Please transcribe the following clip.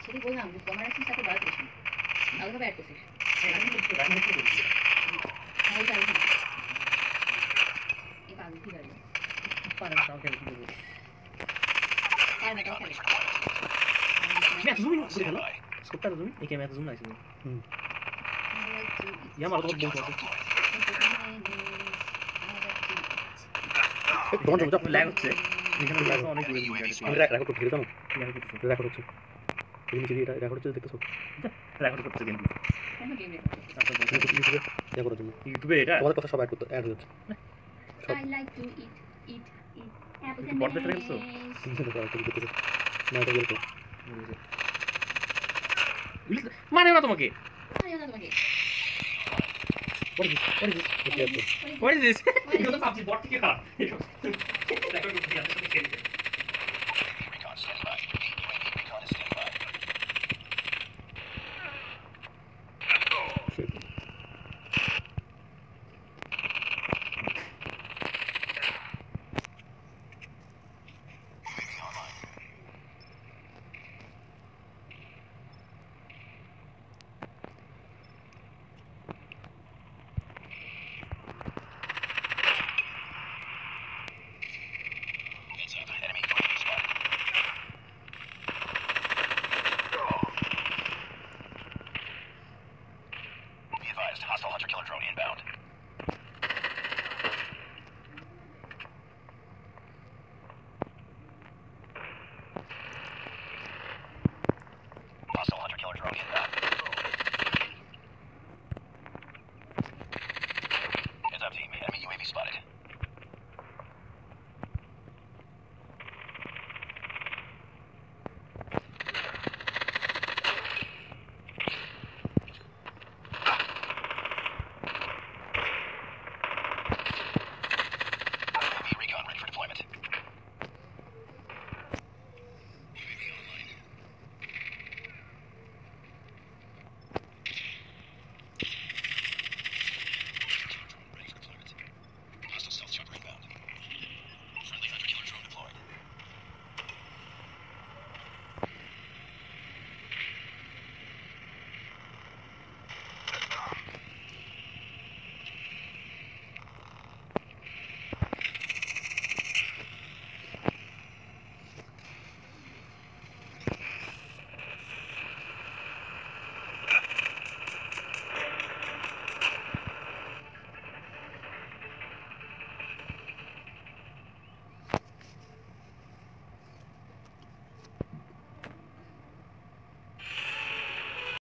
সেটাই বললাম যে তোমার সাথে বাড়াতে আলাদাভাবে অ্যাড করছিস এই পাগল কি পারে পারে খেলে আছে তোমার জন্য চাপ ল্যাগ হচ্ছে এখানে অনেক দূরে দূরে রেকর্ড করতে করছে রেকর্ড এই নিচে রেকর্ড দেখতেছো করছে ইউটিউবে ইউটিউবে এটা তোমাদের কথা সব অ্যাড করতে অ্যাড হচ্ছে eat, বড় দেখতে গেছো? না এটা গেল মানে না তোমাকে আরে না তোমাকে। What is this? What is this? What is this? PUBG bot থেকে খারাপ রেকর্ড করতে Hostile hunter killer drone inbound.